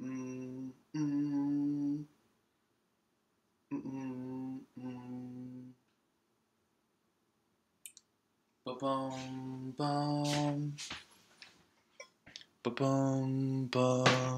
Mm, mm, mm, mm. Ba-bum, bum. Ba-bum, bum.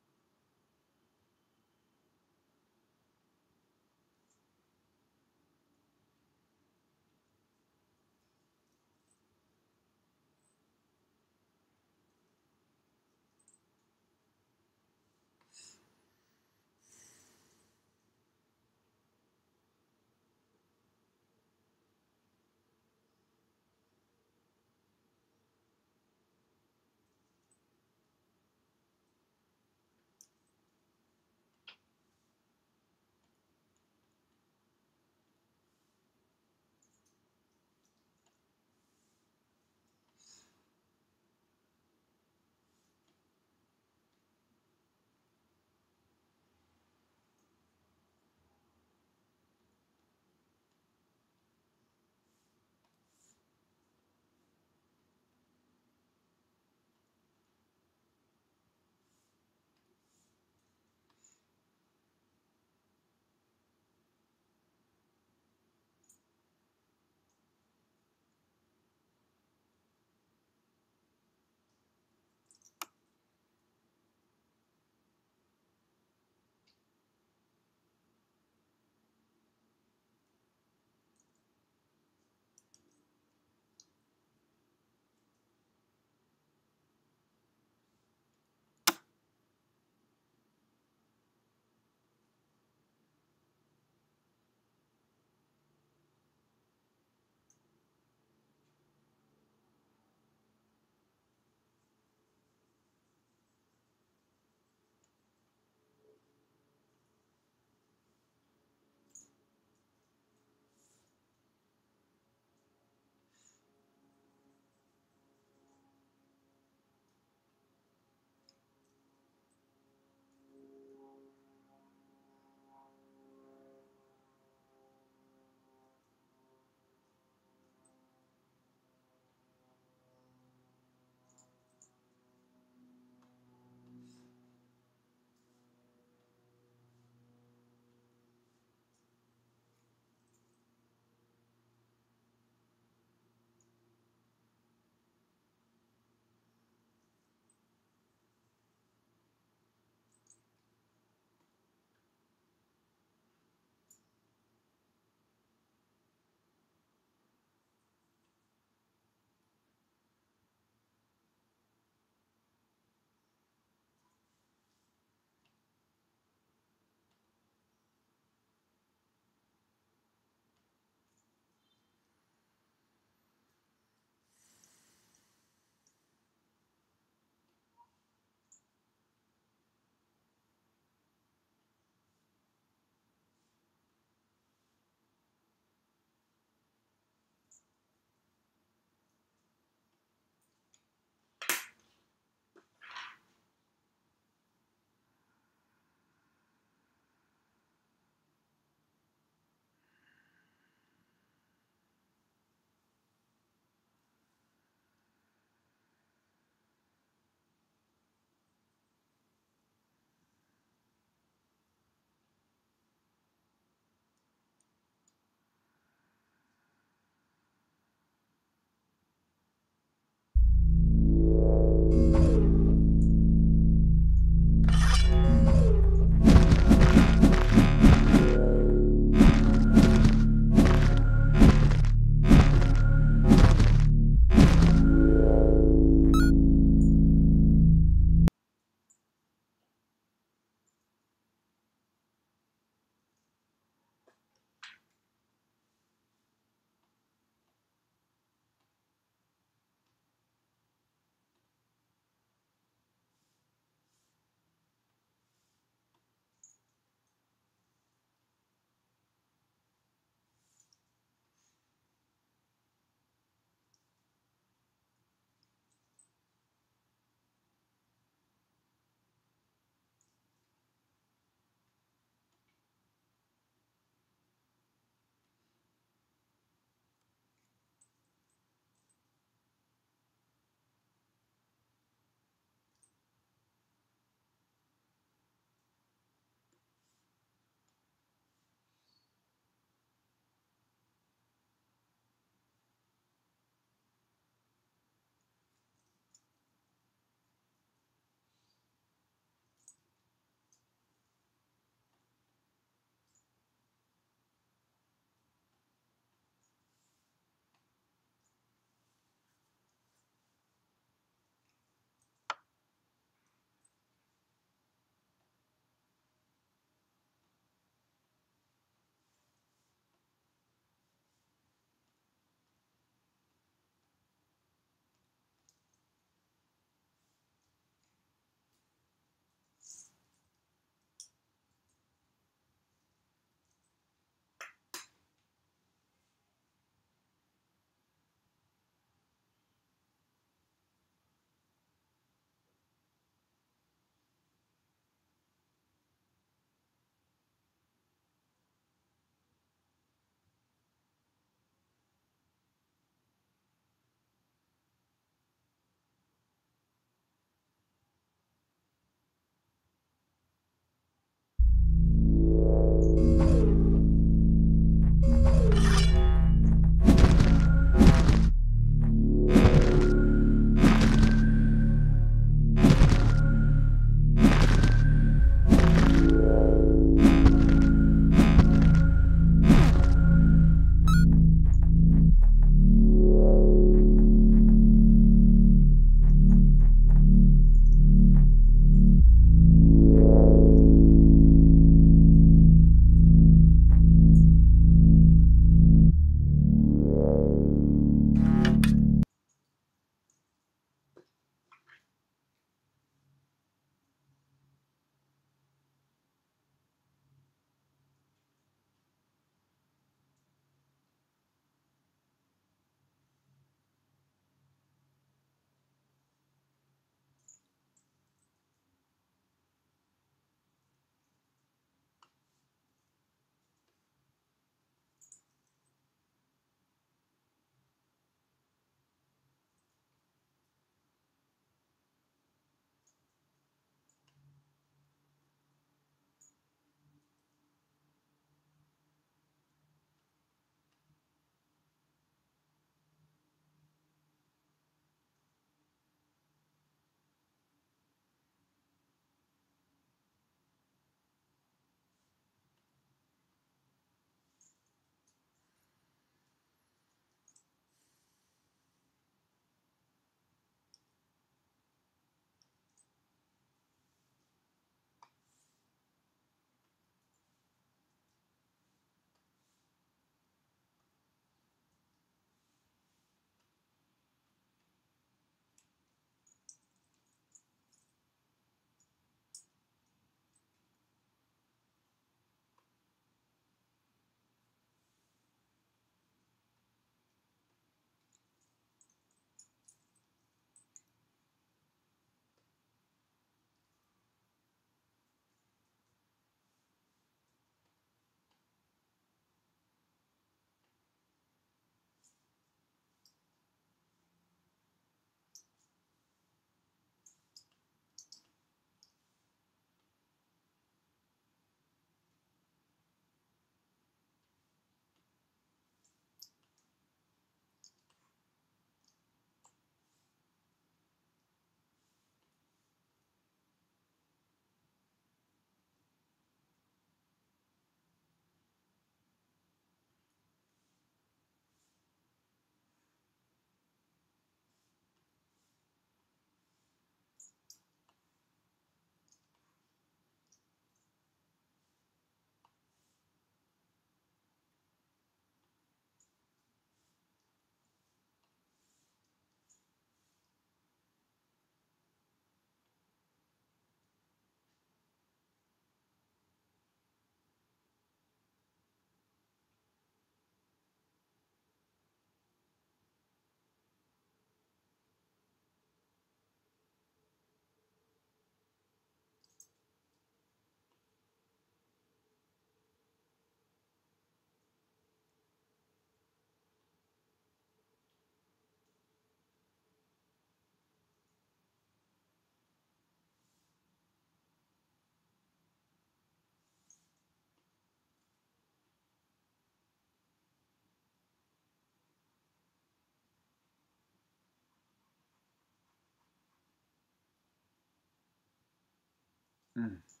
Mm.